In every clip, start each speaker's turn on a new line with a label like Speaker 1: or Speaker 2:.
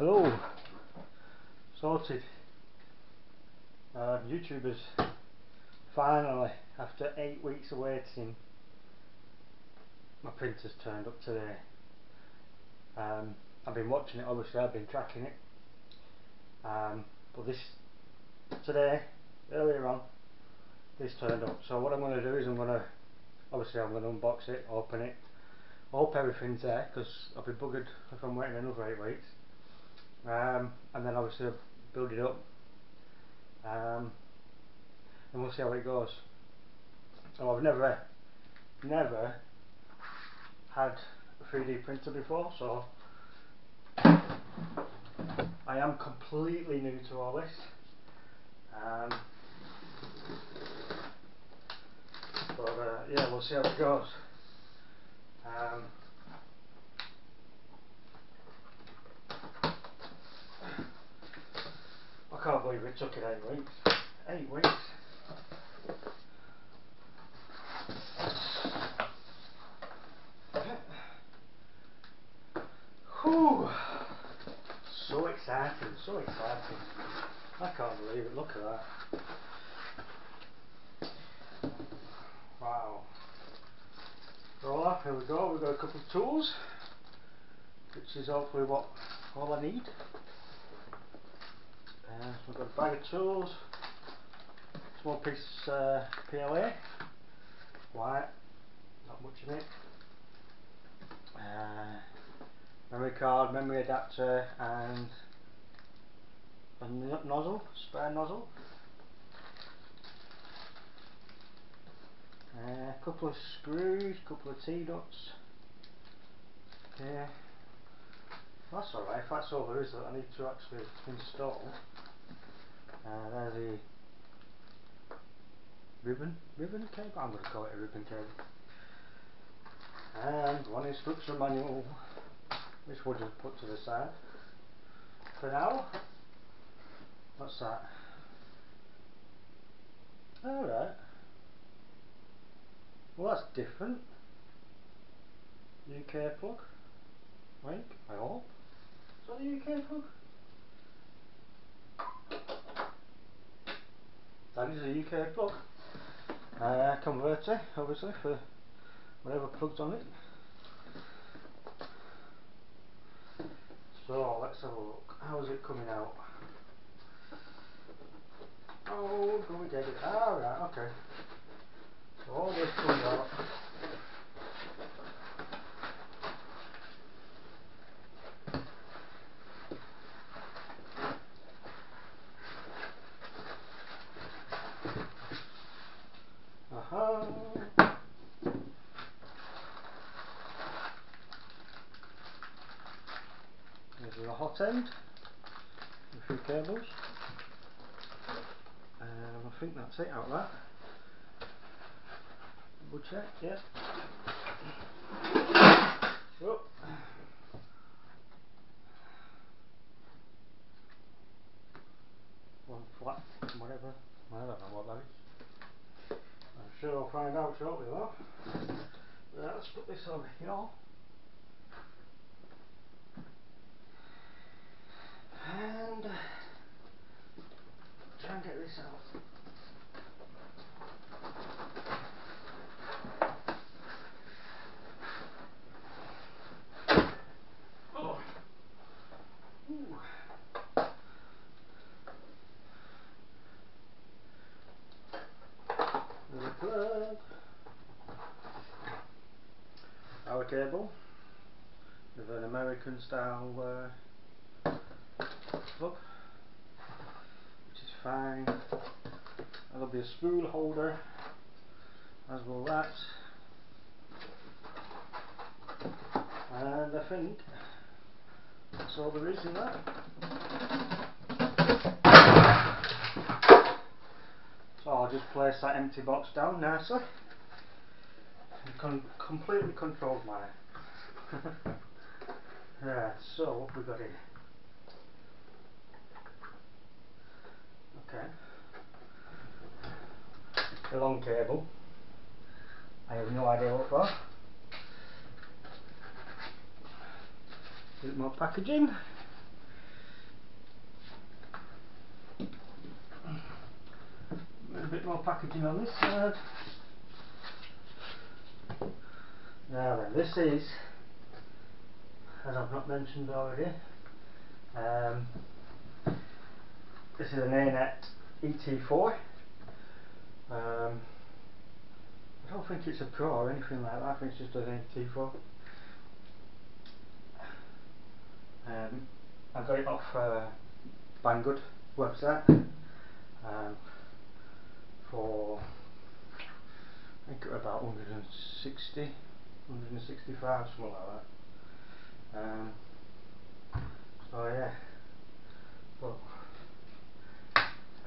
Speaker 1: Hello. Sorted. Uh, YouTubers finally, after eight weeks of waiting, my printer's turned up today. Um, I've been watching it, obviously, I've been tracking it. Um, but this, today, earlier on, this turned up. So what I'm going to do is I'm going to, obviously I'm going to unbox it, open it, hope everything's there, because I'll be buggered if I'm waiting another eight weeks um, and then obviously build it up. Um, and we'll see how it goes. So I've never never had a 3D printer before so I am completely new to all this. Um, but uh, yeah we'll see how it goes. Um, I can't believe it took it eight weeks. Eight weeks. Whew. So exciting, so exciting. I can't believe it, look at that. Wow. Roller, here we go, we've got a couple of tools, which is hopefully what all I need. Uh, we've got a bag of tools, small piece uh, PLA, white, not much in it. Uh, memory card, memory adapter and a nozzle, spare nozzle. Uh, a couple of screws, a couple of T-nuts. Okay. That's alright, if that's all there is that I need to actually install. Uh, there's the ribbon, ribbon cable? I'm going to call it a ribbon cable. And one instruction manual, which we'll just put to the side. For now, what's that? Alright. Well that's different. UK plug. Right, I hope. Is that the UK plug? That is a UK plug. Uh, converter, obviously, for whatever plugs on it. So let's have a look. How's it coming out? Oh, can we get it? Ah, right, okay. So all this comes out. Aha. There's the hot end, a few cables, and I think that's it out of that. Double check, yeah. Whatever, that is. I'm sure I'll find out shortly though. Let's put this over here. And try and get this out. Oh. Ooh. The plug. Our cable with an American style uh, plug which is fine. That'll be a spool holder as will that and I think that's all there is in that. So I'll just place that empty box down nicely. Con completely controls my. Yeah. so what we got here? Okay. Long cable. I have no idea what for. Bit more packaging. A bit more packaging on this side. Now then, this is, as I've not mentioned already, um, this is an ANET ET4. Um, I don't think it's a Pro or anything like that, I think it's just an ET4. Um, I got it off uh, Banggood website um, for I think about 160, 165, something like that. Um, so yeah, but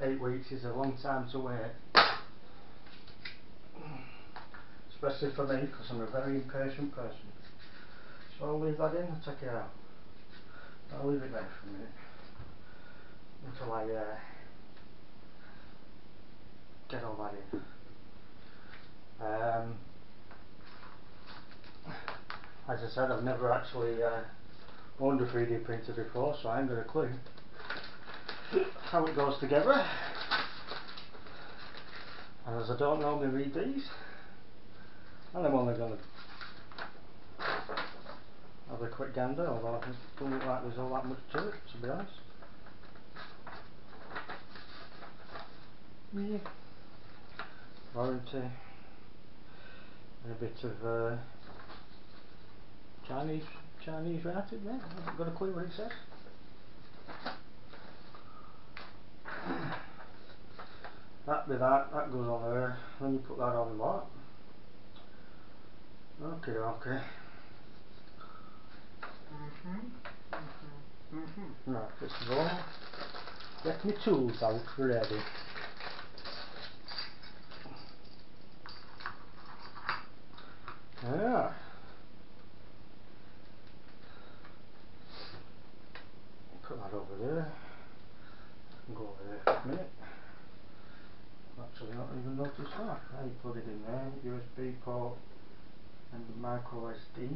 Speaker 1: eight weeks is a long time to wait, especially for me because I'm a very impatient person. So I'll leave that in and take it out. I'll leave it there for a minute until I uh, get all that in. Um, as I said, I've never actually uh, owned a 3D printer before, so I haven't got a clue how it goes together. And as I don't normally read these, and I'm only going to have a quick gander, although it doesn't look like there's all that much to it, to be honest. Yeah. Warranty. And a bit of uh, Chinese Chinese writing there. I haven't got a clue what it says. That be that, that goes on there, then you put that on what? Okay, okay.
Speaker 2: Mm-hmm. Mm-hmm. Mm-hmm.
Speaker 1: Right, first of all, get my tools out ready. Yeah. That over there. Go over there for a minute. Actually not even noticed that. I put it in there, USB port and the micro SD.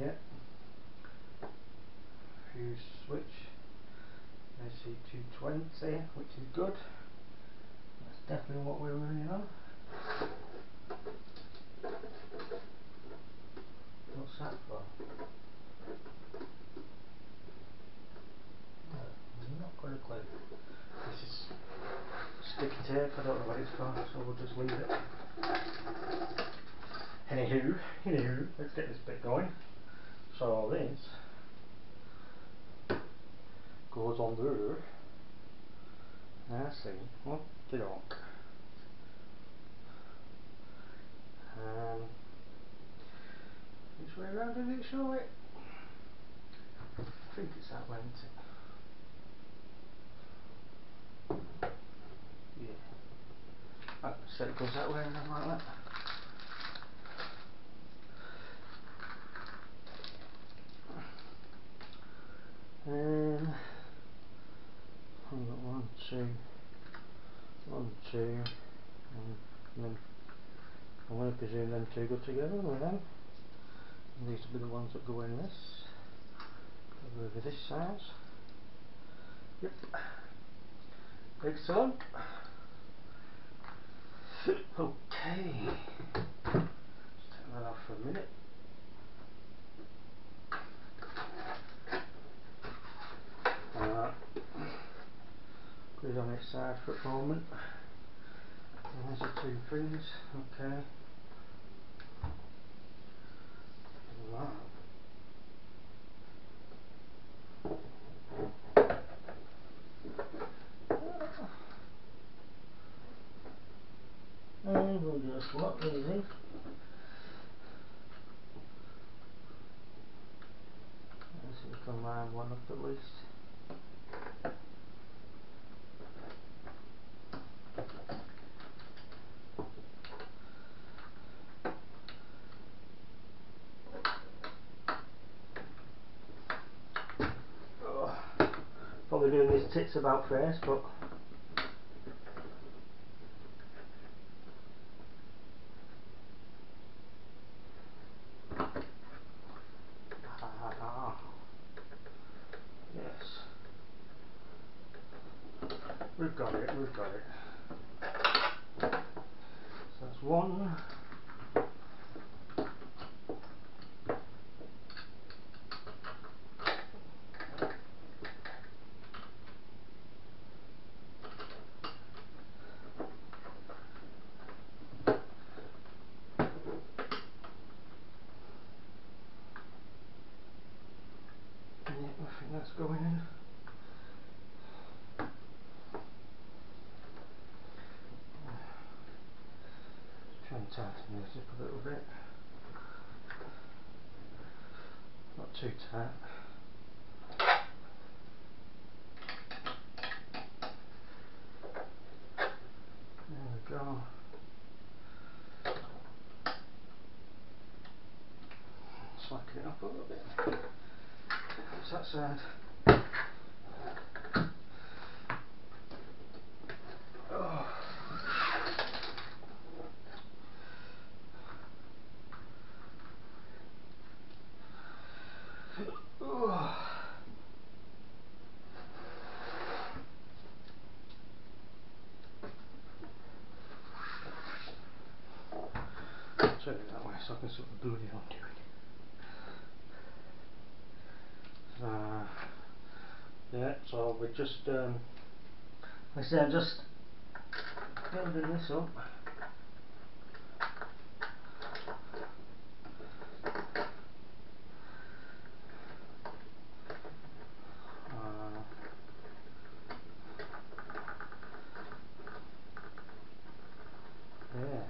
Speaker 1: Yeah. Fuse switch. AC220, which is good. That's definitely what we're running on. What's that for? Oh, Got a clue. This is sticky tape, I don't know what it's for, so we'll just leave it. Anywho, anywho, let's get this bit going. So this goes on there. I see. Okie doke. Um, which way around did it show it? I think it's that way, it? Yeah. I said it goes that way and like that. Um, one, two, one, two, and then I'm going to presume them two go together with them. These will be the ones that go in this. Over this side. Yep. Excellent. Okay. Just take that off for a minute. Uh, put it on its side for a moment. There's the two things. Okay. Wow. And we'll lock these in. Let's see if we can line one at least. Oh, probably doing these tits about first, but yes. We've got it, we've got it. So that's one. Yeah, I think that's going in. Try and up a little bit. Not too tight. There we go. Slacken it up a little bit. What's that side? Oh. Oh. Turn it that way so sort of bloody on doing. Uh, yeah, so we're just, um, like I say, I'm just building this up. Uh, yeah.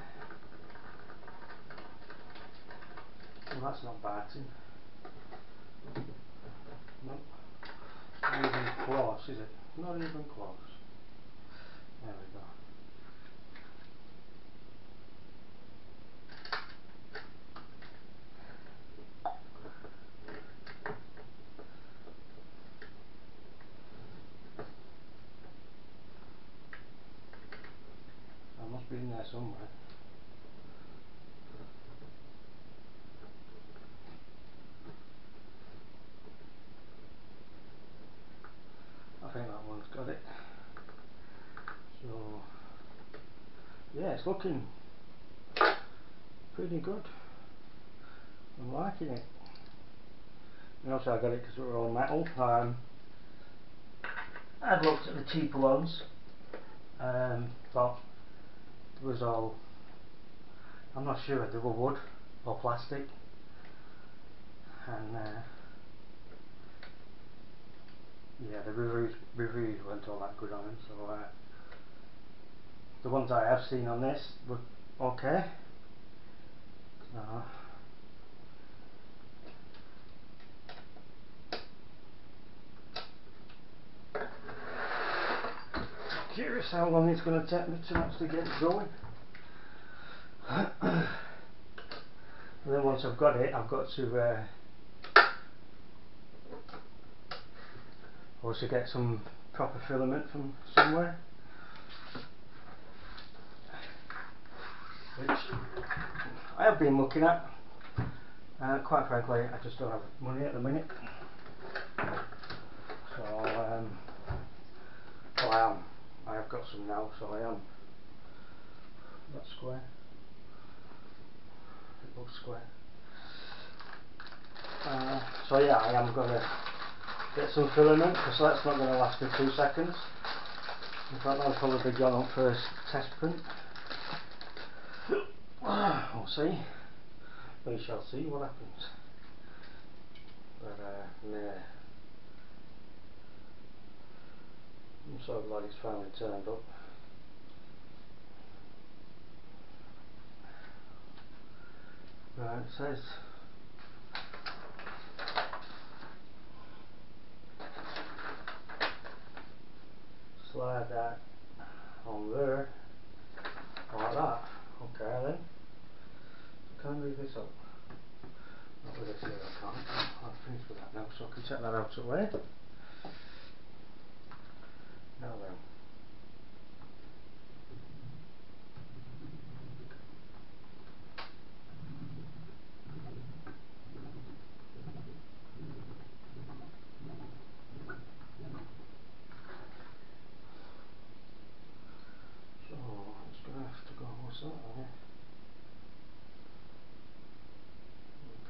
Speaker 1: Well, that's not biting. Nope. Not even close, is it? Not even close. There we go. I must be in there somewhere. I think that one's got it. So, yeah, it's looking pretty good. I'm liking it. And also I got it because they were all metal. Um, I'd looked at the cheaper ones, um, but it was all, I'm not sure, if they were wood or plastic. And uh, yeah, the reviews, reviews weren't all that good on them, so uh, the ones I have seen on this were okay. So, curious how long it's going to take me to actually get going. and then once I've got it, I've got to uh, also get some proper filament from somewhere. Which I have been looking at. Uh, quite frankly, I just don't have money at the minute. So, um, well, I am. I have got some now, so I am. That square. It looks square. Uh, so yeah, I am going to get some filament because that's not going to last me two seconds. In fact, that'll probably be gone for a test print. we'll see. We shall see what happens. But uh, yeah. I'm so glad it's finally turned up. Right, it says slide that uh, on there like that. Okay then. I move this up? Not with this here I can't. I've finished with that now so I can take that out of the way. Now then. What's that on here?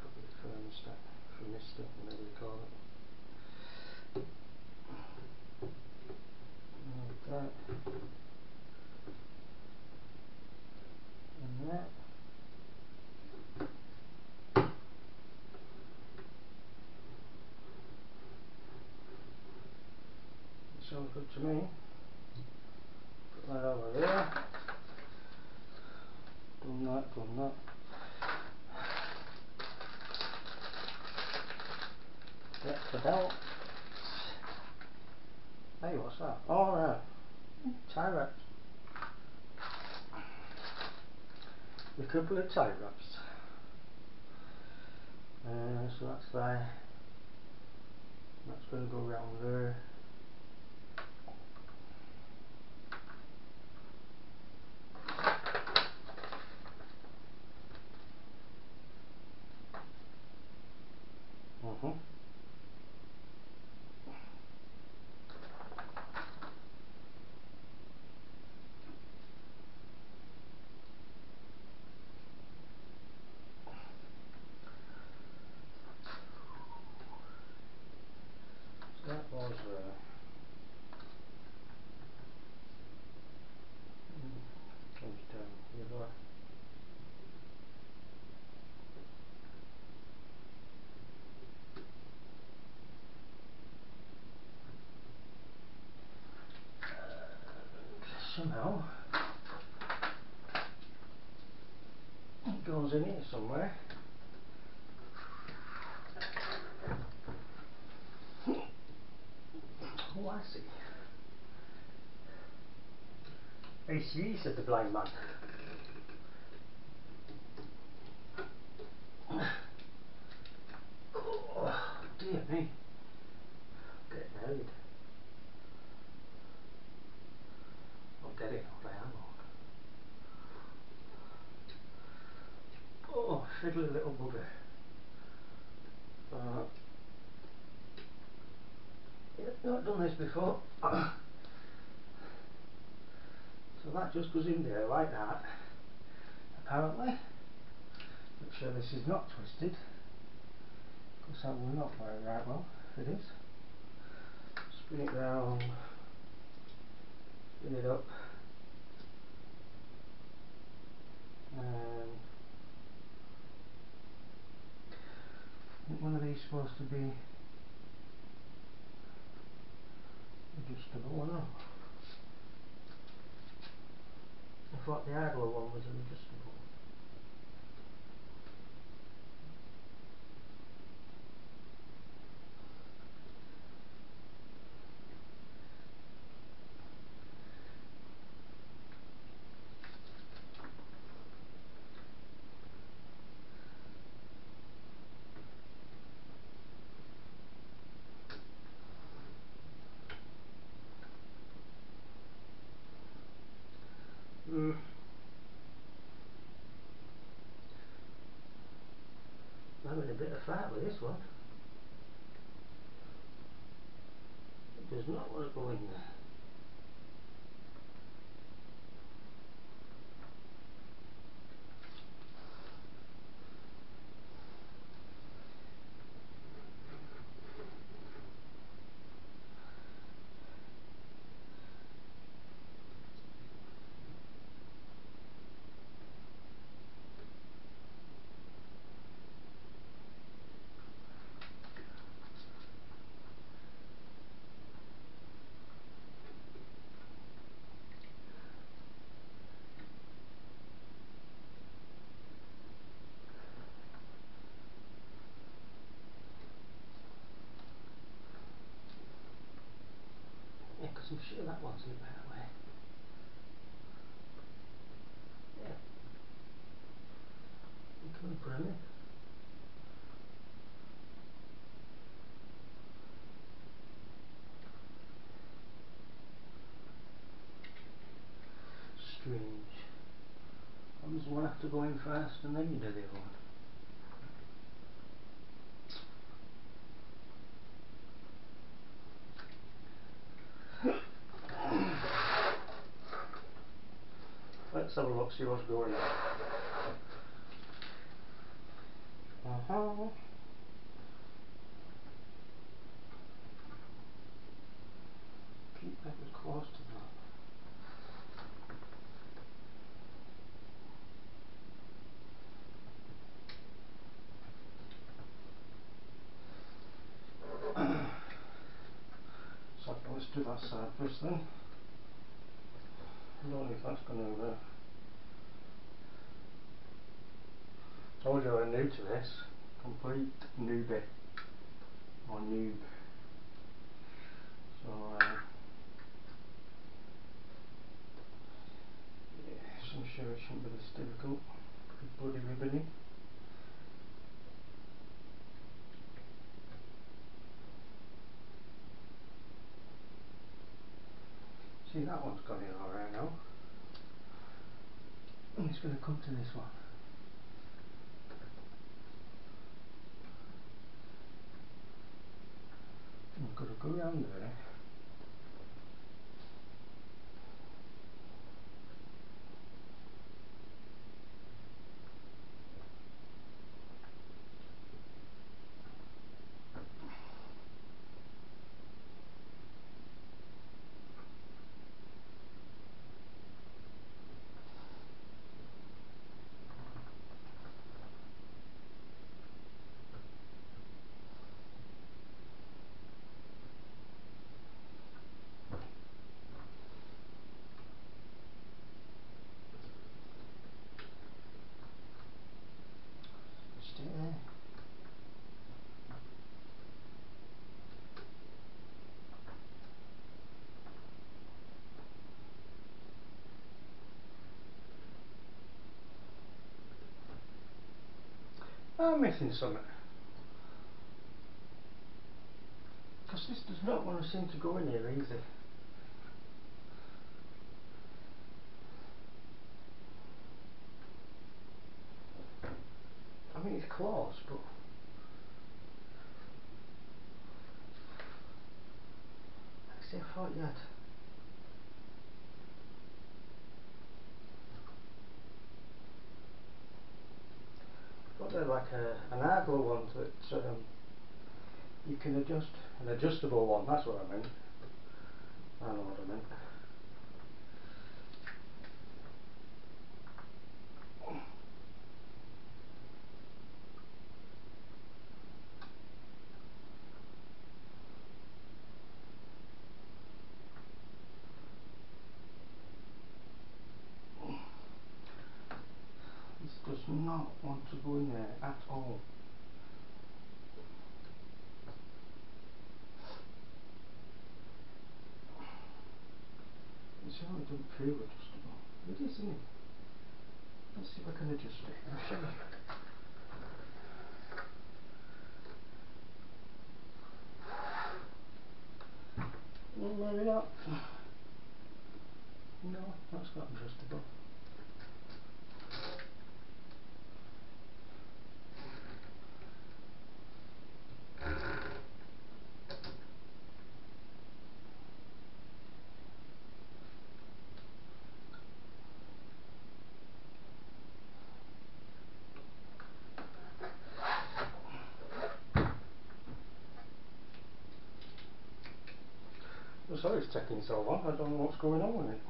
Speaker 1: Probably the thermostat from this stuff, whatever they call it. Like that. And that. Sounds good to me. Put that over there. Done that, done that. Get the belt. Hey, what's that? Right. Tie wraps. A couple of tie wraps. Uh, so that's there. That's going to go round there. Mm-hmm. So that was there. Mm, Comes down the other way. It goes in here somewhere. Oh, I see. ACE said the blind man. Oh, dear me. Get married. Oh, fiddly little bugger. Uh, yeah, not done this before. so that just goes in there like that. Apparently. Make sure this is not twisted. Because that will not fire right well if it is. Spin it round. Spin it up. Think one of these supposed to be adjustable or not? I thought the idler one was an adjustable. Mm. I'm having a with this one. It does not want to go in there. I'm sure that one's in that way. Yeah. You put 'em in. Strange. Does one have to go in first and then you do the other one? Let's have a look, see what's going on. Uh-huh. Keep that as close to that. so let's do that side first then. I don't know if that's going to... Uh, told you I'm new to this. Complete newbie. Or noob. So, uh, yeah, so I'm sure it shouldn't be this difficult. Bloody ribbony. See that one's gone in alright now. It's going to come to this one. I've got to go around there. Stay there. I'm missing something. Because this does not want to seem to go in here easy. I mean it's close, but actually I thought you thought they're like a, an Aglo one that um, you can adjust, an adjustable one, that's what I meant. I know what I meant. This does not want to go in there at all. You see how it doesn't feel adjustable? It is, isn't it? Let's see if I can adjust it. I'll show you. Mm, Maybe not. No, that's not adjustable. Sorry it's taking so long, I don't know what's going on with it.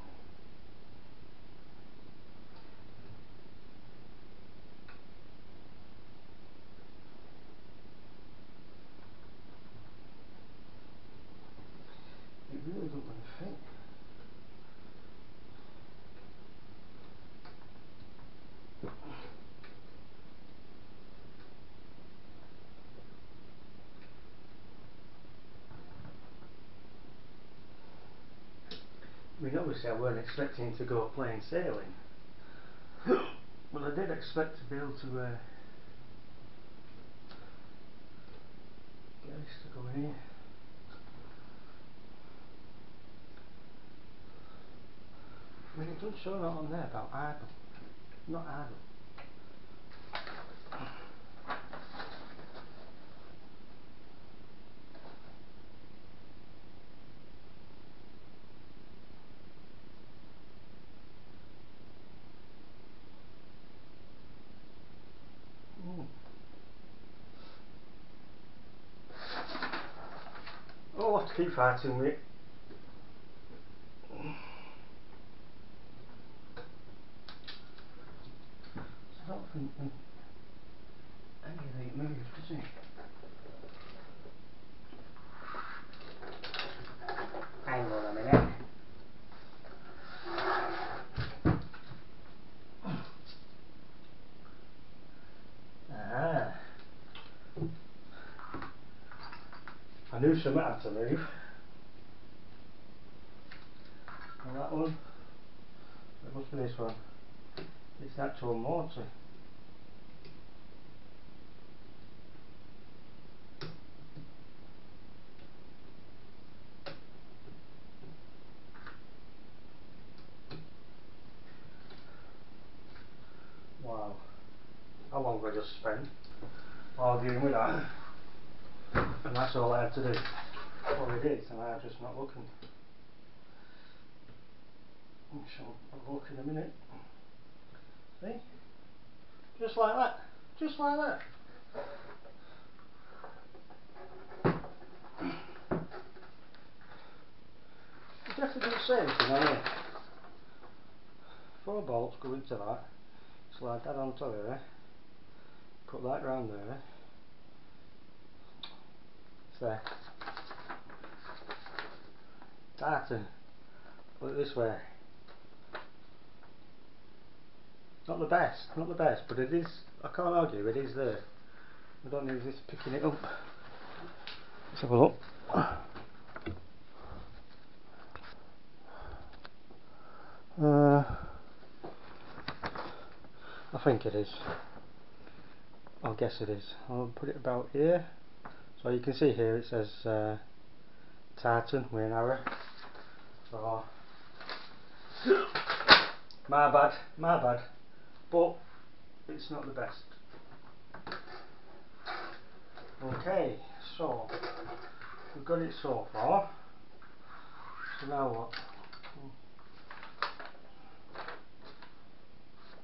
Speaker 1: It really don't want to fit. I mean obviously I weren't expecting to go plain sailing. but I did expect to be able to uh, get this to go in here. I mean it doesn't show that on there about idle. Not idle. Keep fighting it. I don't think um, any of it moves, does it? Hang on a minute. Ah. I knew something had to move. And that one, it must be this one. It's the actual motor. Wow. How long have I just spent arguing with that? And that's all I had to do. Well it is, and I'm just not looking. I shall have a look in a minute. See? Just like that. Just like that. You have to do the same thing on here. Four bolts go into that. Slide that onto there. Put that round there. There. Tartan. Put it this way. Not the best, not the best, but it is, I can't argue, it is there. I don't need this picking it up. Let's have a look. Uh, I think it is. I'll guess it is. I'll put it about here. So you can see here it says uh, Tartan with an arrow. So, my bad, my bad. But it's not the best. Okay, so we've got it so far. So now what?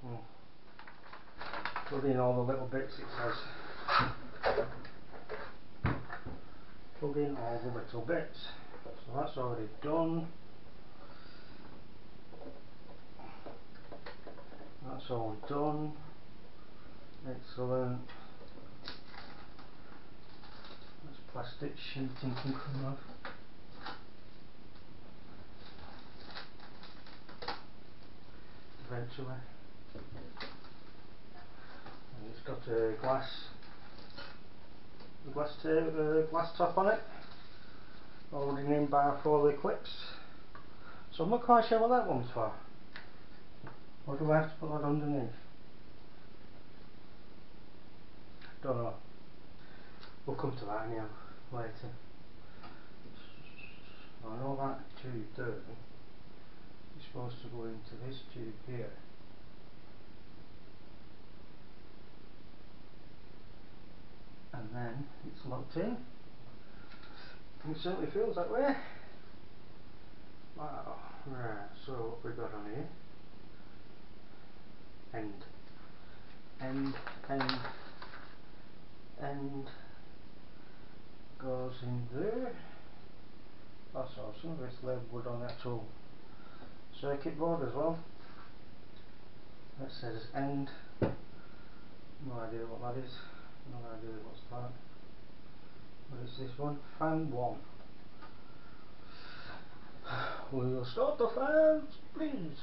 Speaker 1: Hmm. Plug in all the little bits it says. Plug in all the little bits. So that's already done. That's all done. Excellent. That's plastic sheeting can come off. Eventually and it's got a glass glass, glass top on it holding in by four clips so I'm not quite sure what that one's for or do I have to put that underneath? Don't know. We'll come to that anyhow later. I know that tube there is supposed to go into this tube here. And then it's locked in. It certainly feels that way. Wow. Right so what we got on here end end end end goes in there also some of it's labelled on the actual circuit board as well that says end no idea what that is no idea what's that. What is this one? Fan 1. We'll start the fans, please.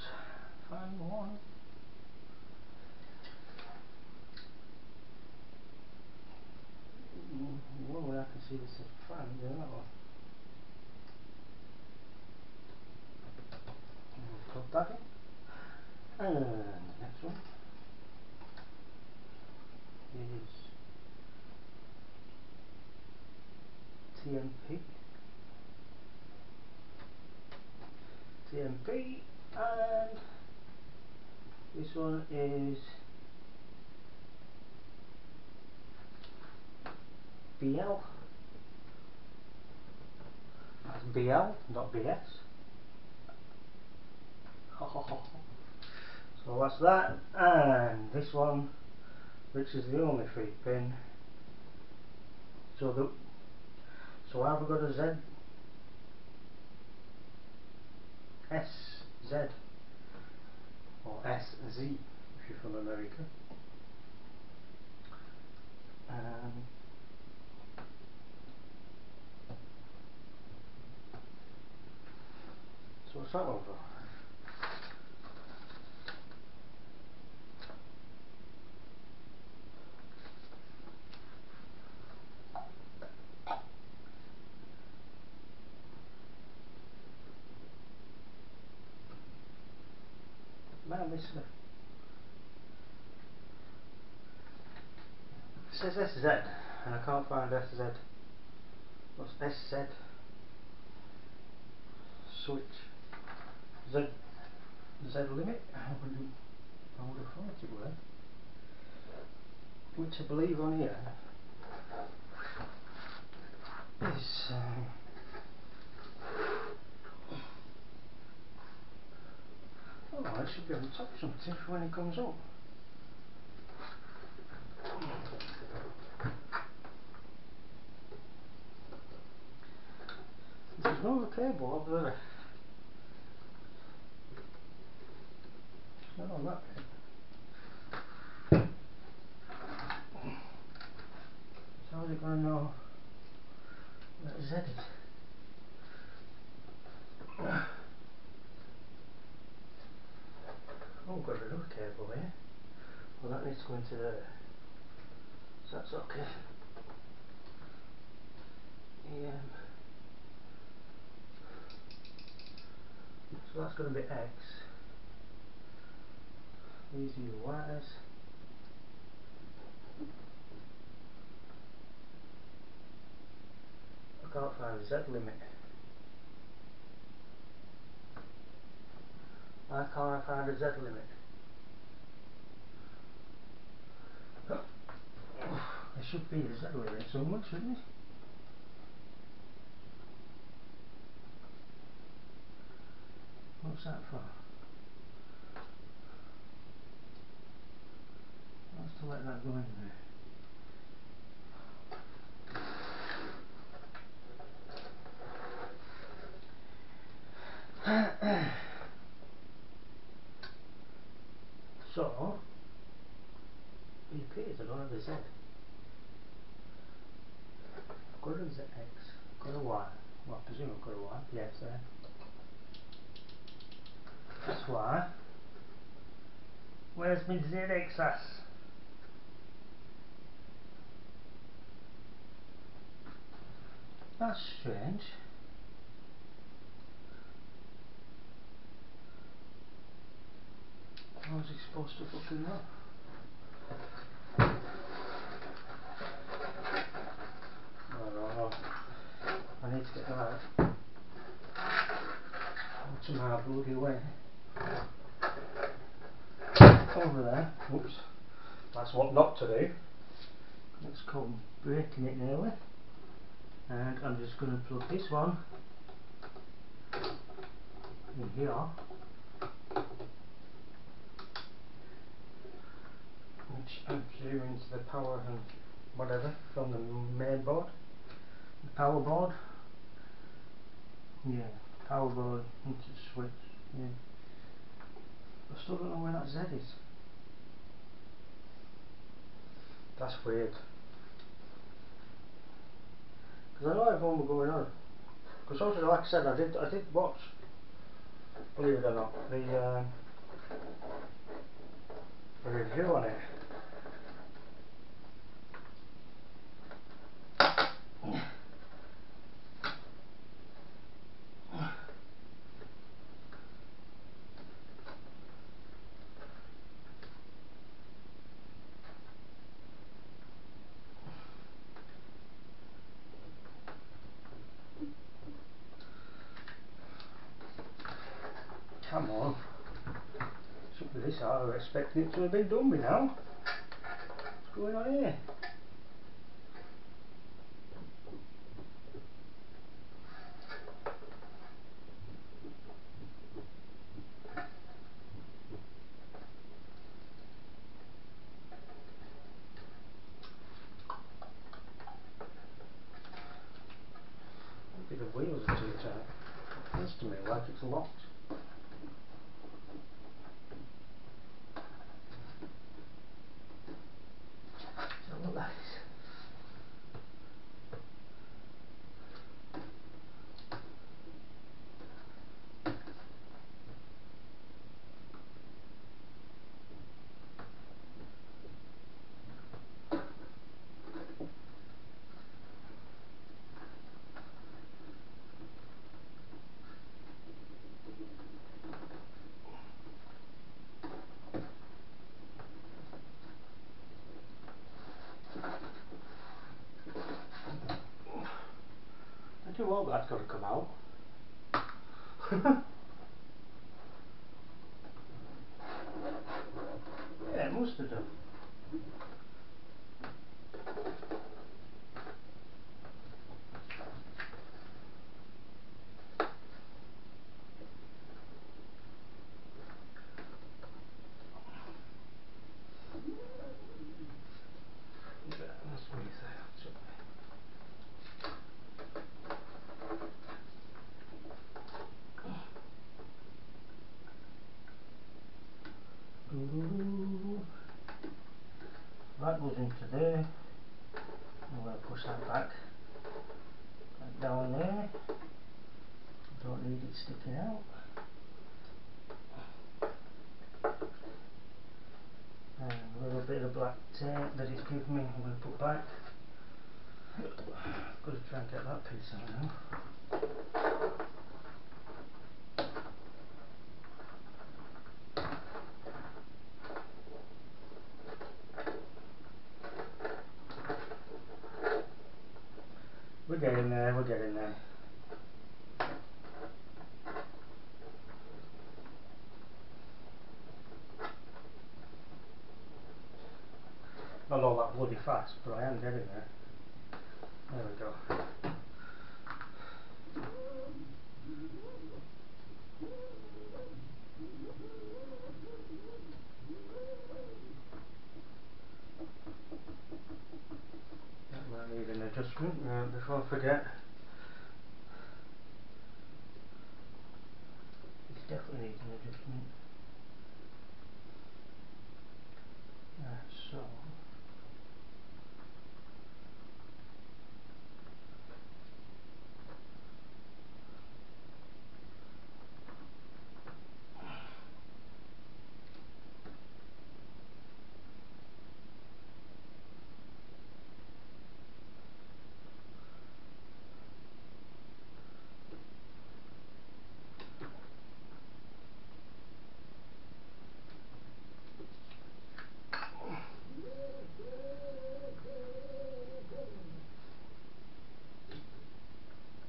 Speaker 1: Fan 1. Normally I can see this as fan, yeah, that one. We'll that in. And the next one is TMP TMP and this one is BL that's BL not BS so that's that and this one which is the only feed pin. So the so I've got a Z. SZ or SZ if you're from America. Um, so what's that one for? Man, this it says SZ and I can't find SZ. What's SZ? Switch. Z Z limit? I would I would have thought it were. Which I believe on here is um, Oh, it should be the top of something when it comes up. There's no cable up there. On that bit. So how's it going to know that Z is? Oh, got another cable here. Well, that needs to go into there. So that's okay. Yeah. So that's going to be X. These your wires. I can't find the Z limit. Why can't I find a Z limit? There should be a Z limit somewhere, shouldn't there? What's that for? That's to let that go in there. so, it appears I don't have a Z. I've got a ZX, got a Y. Well, I presume I've got a Y, yes there. That's Y. Where's my ZX ass? That's strange. How's he supposed to fucking know? I need to get that out. Somehow bloody way. Over there. Whoops. That's what not to do. It's called breaking it nearly. And I'm just going to plug this one in here. Which I'm is the power and whatever from the main board. The power board. Yeah, power board into the switch. Yeah. I still don't know where that Z is. That's weird. Because I know everyone were going on. Because also, like I said, I did I did watch, believe it or not, the uh, a review on it. Come on. Something this I was expecting it to have been done by now. What's going on here? Maybe the wheels are too tight. Feels to me like it's locked. well that's got to come out. yeah, it must have done. Yeah, that's what you say, that's okay. Ooh. That goes into there. I'm going to push that back. Down there. Don't need it sticking out. And a little bit of black tape that it's given me I'm going to put back. Got to try and get that piece out now. We're there, we're getting there. Not all that bloody fast, but I am getting there. There we go. That might need an adjustment uh, before I forget. This definitely needs an adjustment. Right, so.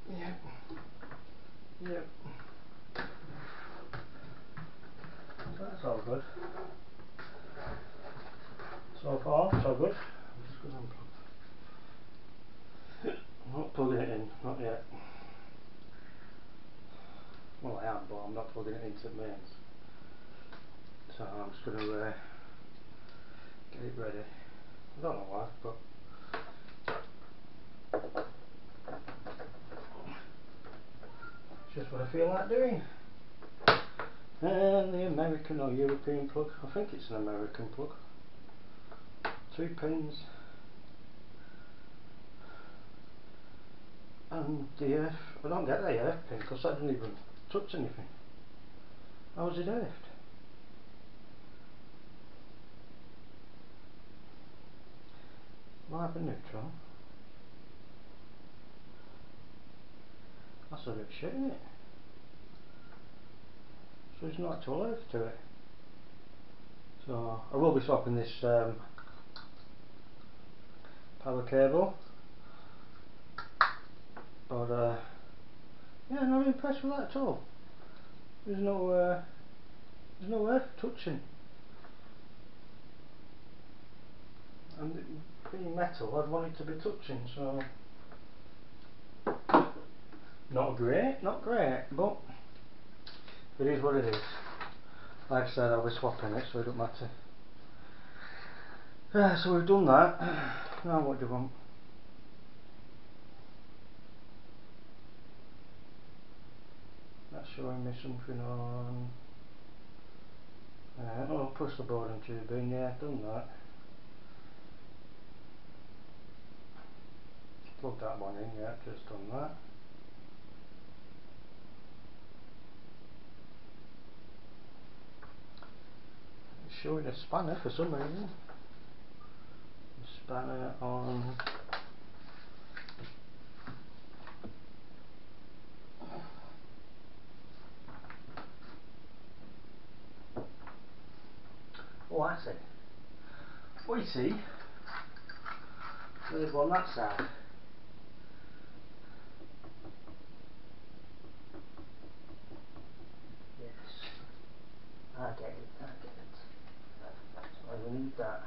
Speaker 1: Yep. Yep. So that's all good. So far, so good. I'm just going to unplug. I'm not plugging it in, not yet. Well, I am, plugging it into mains. So I'm just going to uh, get it ready. I don't know why, but it's just what I feel like doing. And the American or European plug, I think it's an American plug. Two pins. And the earth, I don't get the earth pin because I didn't even touch anything. How was it earthed? Live and neutral. That's a bit shit, isn't it? So there's no actual earth to it. So I will be swapping this um, power cable. But uh, yeah, not impressed with that at all. There's no uh, there's no earth touching. And being metal, I'd want it to be touching. So not great, not great, but it is what it is. Like I said, I'll be swapping it, so it don't matter. Uh, so we've done that. Now what do you want? Showing me something on. Uh, oh, push the board and tube in. Yeah, done that. Plug that one in. Yeah, just done that. It's showing a spanner for some reason. Spanner on. Oh, I see. Well, you see, there's one that side. Yes, I get it, I get it. I need that.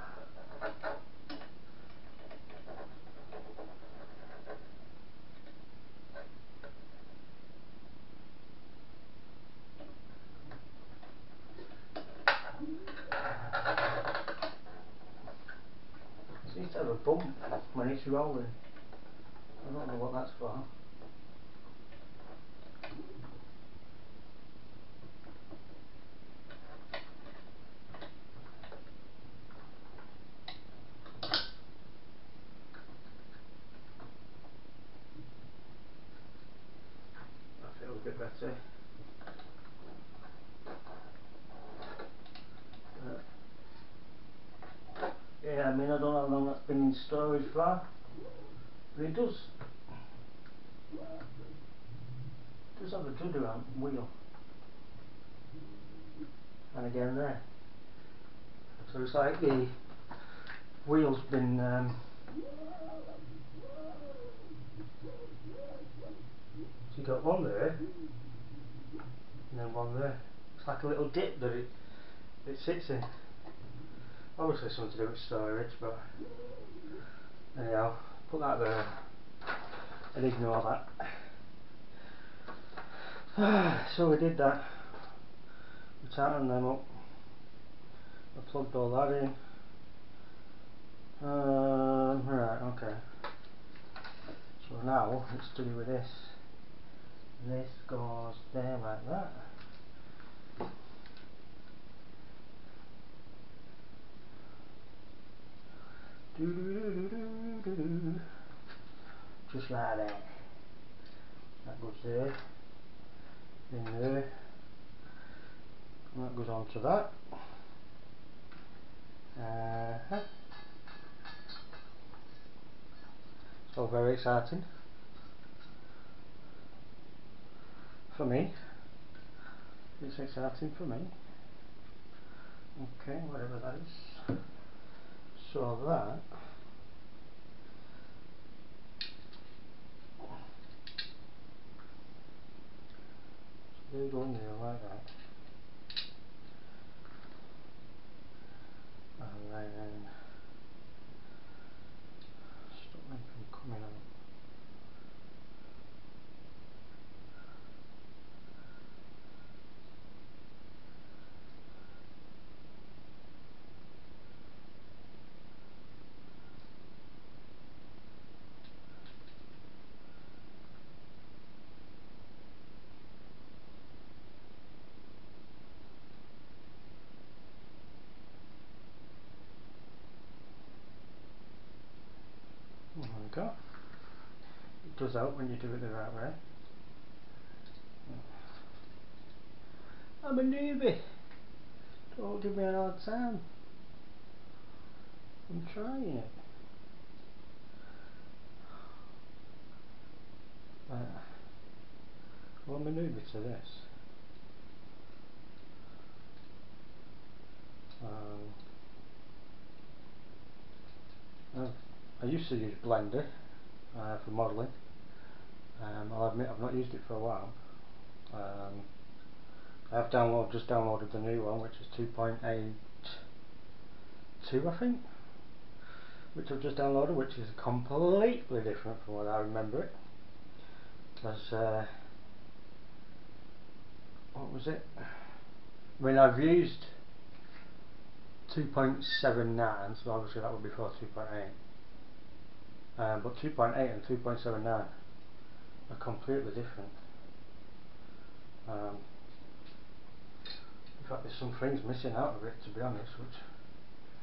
Speaker 1: Rolling. I don't know what that's for. That feels a bit better. Uh, yeah, I mean I don't know how long that's been in storage for, does does have a judder on wheel. And again there. So it's like the wheel's been um, so you got one there and then one there. It's like a little dip that it it sits in. Obviously something to do with storage but anyhow put that there and ignore that. so we did that. We tightened them up. I plugged all that in. Um, right, okay. So now to do with this. This goes there like that. Do do do do do do. Just like that. That goes there. In there. And that goes on to that. Uh -huh. All very exciting. For me. It's exciting for me. Okay, whatever that is. So that they go in there like that. And then stop them from coming out. There we go. Help when you do it the right way. I'm a newbie. Don't give me an hard time. I'm trying it. Uh, well, I'm a newbie to this. Um, I used to use Blender uh, for modelling. Um, I'll admit I've not used it for a while. Um, I've just downloaded the new one, which is 2.82, I think, which I've just downloaded, which is completely different from what I remember it. Because uh, what was it? I mean, I've used 2.79, so obviously that would be before 2.8. Um, but 2.8 and 2.79 are completely different. Um, in fact, there's some things missing out of it, to be honest, which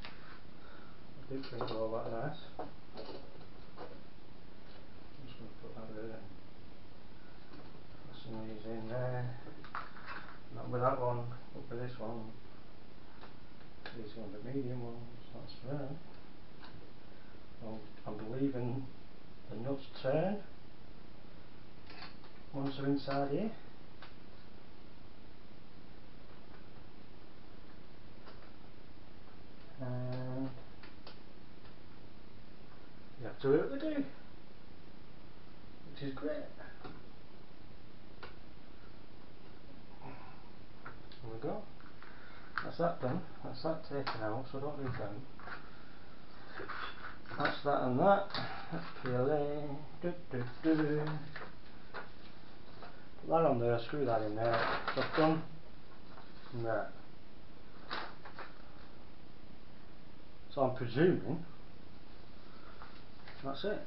Speaker 1: I do think are all that nice. I'm just going to put that there and fasten these in there. Not with that one, but with this one. These are the medium ones, that's. Well, I'm believing the nuts turn once they're inside here. And you absolutely do, what they do which is great. There we go. That's that done. That's that taken out, so I don't need them. That's that and that. That's PLA. Du, du, du. That on there, screw that in there. Done that. So I'm presuming that's it.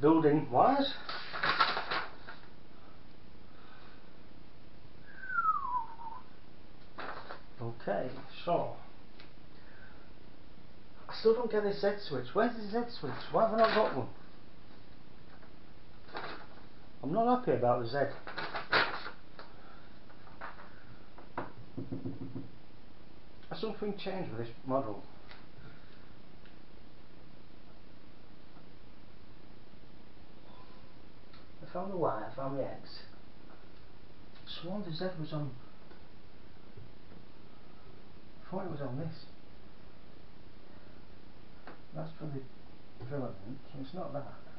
Speaker 1: Building wise. Okay, so I still don't get this Z switch. Where's the Z switch? Why have I not got one? I'm not happy about the Z. Has something changed with this model? I found the Y, I found the X. I sworn the Z was on. I thought it was on this. That's for the filament, it's not that.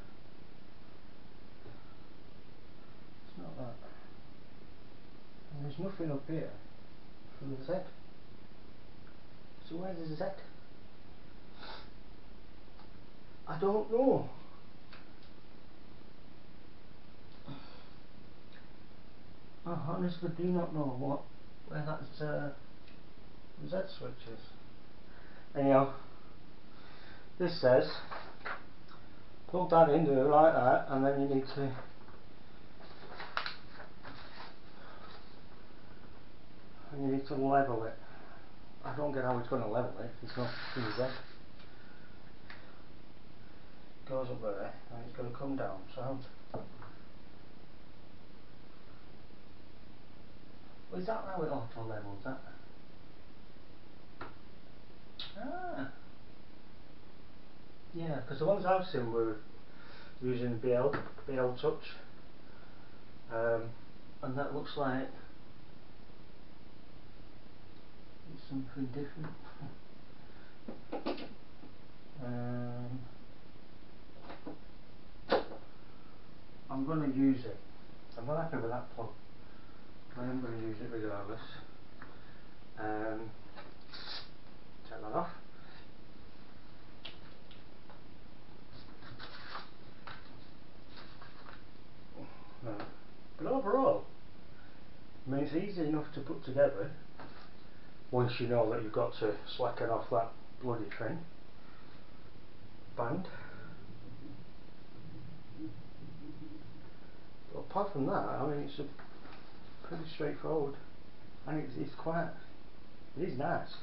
Speaker 1: That. There's nothing up here for the Z. So where's the Z? I don't know. I honestly do not know what where that's uh, Z switch is. Anyhow, this says plug that in, do it like that, and then you need to and you need to level it. I don't get how it's going to level it it's not Z. Goes up there and it's going to come down. So well, is that how it auto levels that? Ah. Yeah, because the ones I've seen were using BL, BL Touch, um, and that looks like something different. um, I'm going to use it. I'm not happy with that plug. I am going to use it regardless. Um, take that off. But overall, I mean it's easy enough to put together once you know that you've got to slacken off that bloody thing. Band. But apart from that, I mean it's pretty straightforward and it's, it's quite, it is nice.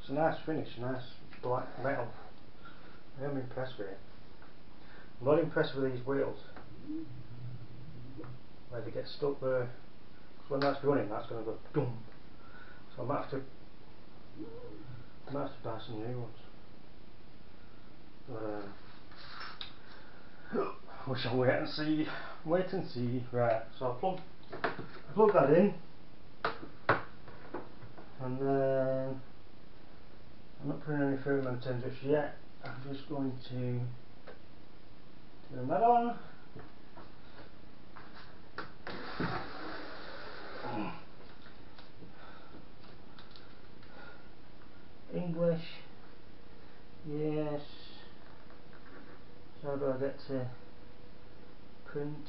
Speaker 1: It's a nice finish, nice black metal. I am impressed with it. I'm not impressed with these wheels. Where they get stuck there. Because when that's running, that's going to go boom. So I might have to, I might have to buy some new ones. But um, we shall wait and see. Wait and see. Right. So I plug, I plug that in, and then I'm not putting any filament in just yet. I'm just going to turn that on. English, yes. So how do I get to print?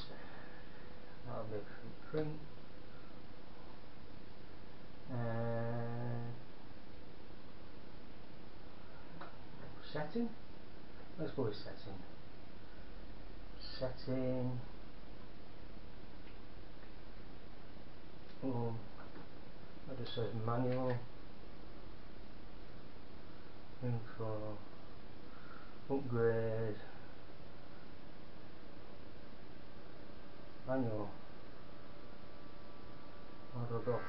Speaker 1: That'll be print. Uh, setting? Let's go with setting. Setting. Oh, that just says manual info. Upgrade. Manual. How do I go